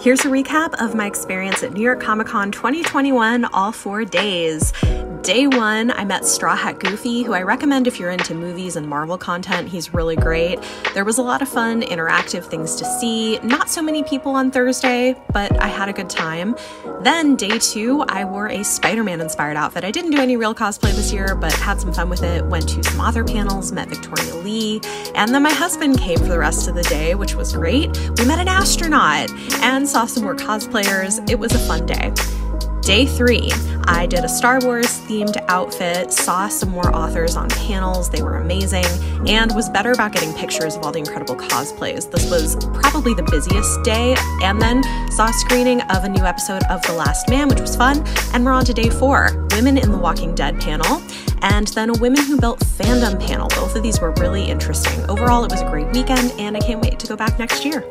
Here's a recap of my experience at New York Comic Con 2021, all four days. Day one, I met Straw Hat Goofy, who I recommend if you're into movies and Marvel content. He's really great. There was a lot of fun, interactive things to see. Not so many people on Thursday, but I had a good time. Then, day two, I wore a Spider Man inspired outfit. I didn't do any real cosplay this year, but had some fun with it. Went to some author panels, met Victoria Lee, and then my husband came for the rest of the day, which was great. We met an astronaut and saw some more cosplayers. It was a fun day. Day three, I did a Star Wars themed outfit, saw some more authors on panels, they were amazing, and was better about getting pictures of all the incredible cosplays. This was probably the busiest day, and then saw a screening of a new episode of The Last Man, which was fun, and we're on to day four Women in the Walking Dead panel, and then a Women Who Built Fandom panel. Both of these were really interesting. Overall, it was a great weekend, and I can't wait to go back next year.